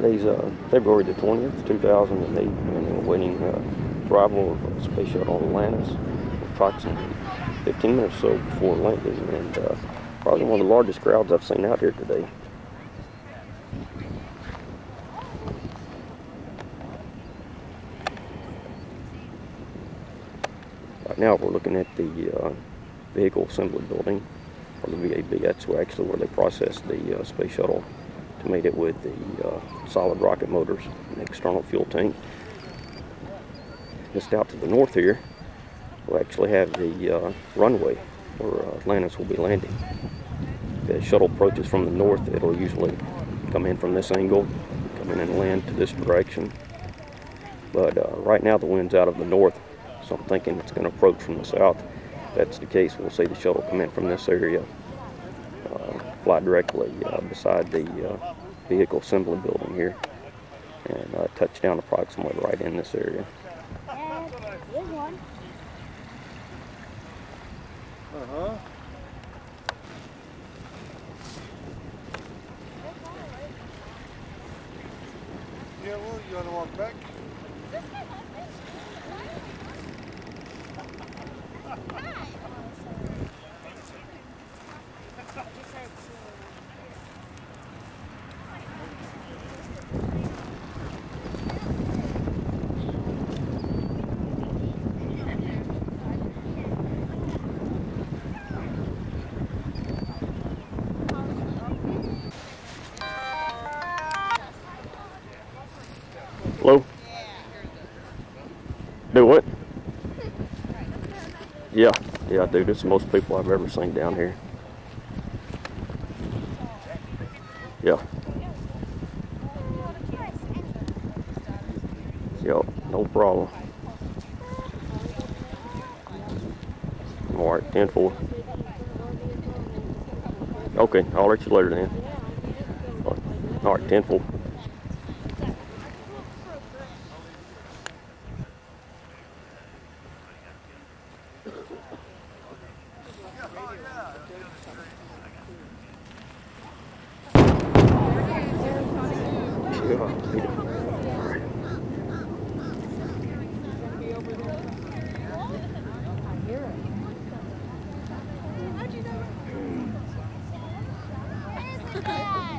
Today's uh, February the 20th, 2008, and we're waiting uh, arrival of Space Shuttle Atlantis, approximately 15 minutes or so before landing, and uh, probably one of the largest crowds I've seen out here today. Right now we're looking at the uh, vehicle assembly building, or the VAB. That's actually where they process the uh, space shuttle to mate it with the uh, solid rocket motors and external fuel tank. Just out to the north here, we'll actually have the uh, runway where uh, Atlantis will be landing. The shuttle approaches from the north, it'll usually come in from this angle, come in and land to this direction. But uh, right now the wind's out of the north, so I'm thinking it's going to approach from the south. If that's the case, we'll see the shuttle come in from this area, fly directly uh, beside the uh, vehicle assembly building here, and uh, touch down approximately right in this area. Uh-huh. Yeah, well, you wanna walk back? Do what? Yeah, yeah, I do. This the most people I've ever seen down here. Yeah. Yep, no problem. All right, 10 4. Okay, I'll let you later then. All right, 10 4. Yeah. How'd you know?